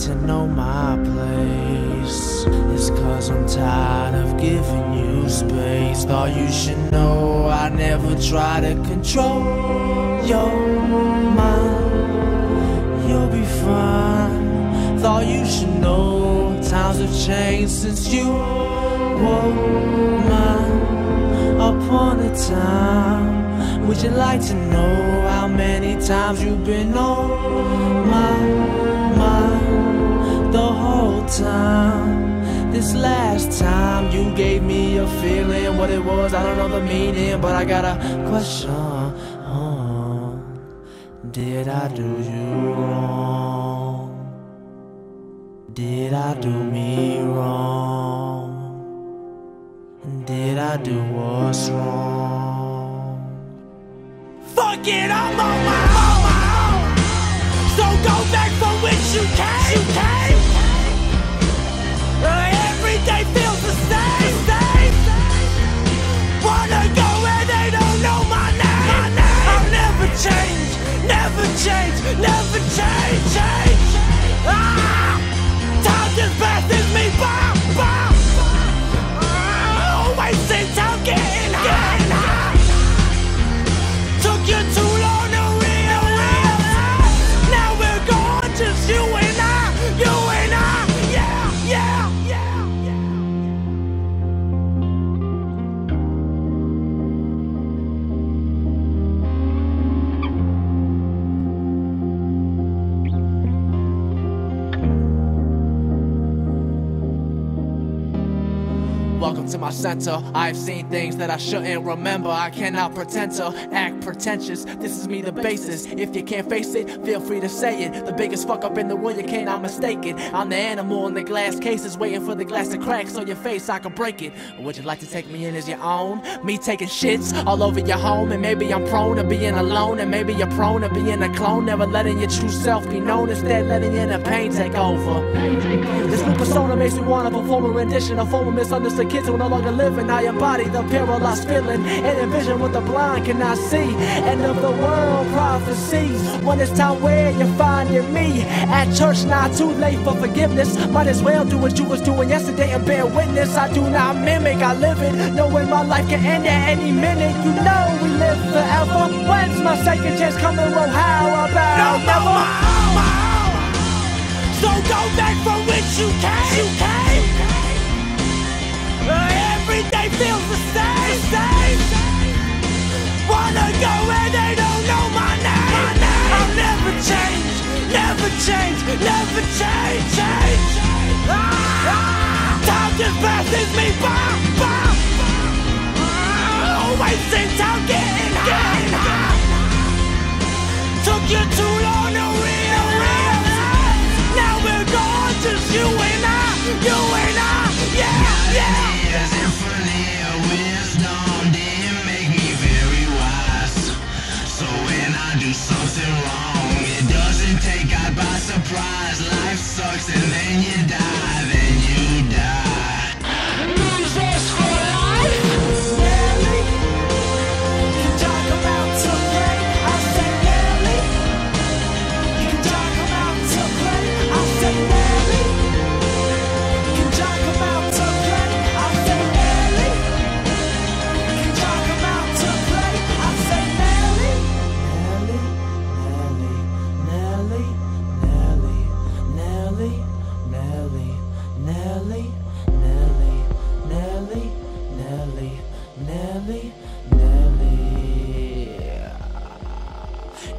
to know my place. It's cause I'm tired of giving you space. Thought you should know I never try to control your mind. You'll be fine. Thought you should know times have changed since you were mine. Upon a time, would you like to know how many times you've been on my the whole time? This last time you gave me a feeling, what it was, I don't know the meaning, but I got a question. Did I do you wrong? Did I do me wrong? Did I do what's wrong? Fuck it, I'm on my own. So go back you came. You came. Change, never change, change. Ah! Time just passes me by, by. Welcome to my center. I've seen things that I shouldn't remember. I cannot pretend to act pretentious. This is me, the basis. If you can't face it, feel free to say it. The biggest fuck up in the world, you cannot mistake it. I'm the animal in the glass cases, waiting for the glass to crack so your face I can break it. Would you like to take me in as your own? Me taking shits all over your home, and maybe I'm prone to being alone, and maybe you're prone to being a clone, never letting your true self be known, instead letting inner pain take over. This new persona makes me wanna perform a rendition of former misunderstood kids who no longer live, and I embody the paralyzed feeling and envision what the blind cannot see. End of the world prophecies. When it's time where you're finding me at church, not too late for forgiveness. Might as well do what you was doing yesterday and bear witness. I do not mimic, I live it, knowing my life can end at any minute. You know we live forever. When's my second chance coming? Well, how about no, never? Oh, oh. So go back from which you came. You came. Go where they don't know my name. I'll never change, never change, never change. change. Ah, time just passes me by. Something wrong, it doesn't take God by surprise. Life sucks and then you die,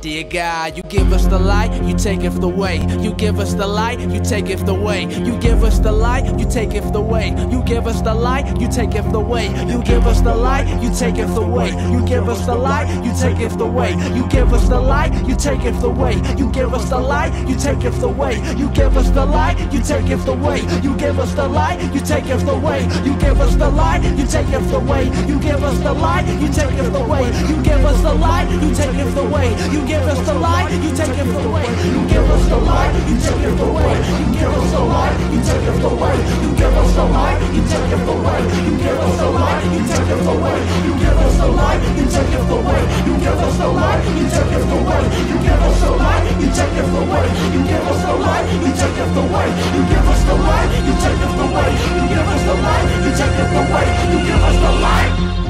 Dear God, you give us the light, you take it the way. You give us the light, you take it the way. You give us the light, you take it the way. You give us the light, you take it the way. You give us the light, you take it the way. You give us the light, you take it the way. You give us the light, you take it the way. You give us the light, you take it the way. You give us the light, you take it the way. You give us the light, you take it the way. You give us the light, you take it the way. You give us the light, you take it the way. You give us the light, you take it the way. You give us the light, you take it the way. You give us the light, you take it the way. You give us the light, you take it the way. You give us the light, you take it the way. You give us the light, you take it the way. You give us the light, you take it the way. You give us the light, you take it the way. You give us the light, you take us away. You give us the light, you take us away. You give us the light, you take us away. You give us the light, you take us away. You give us the light.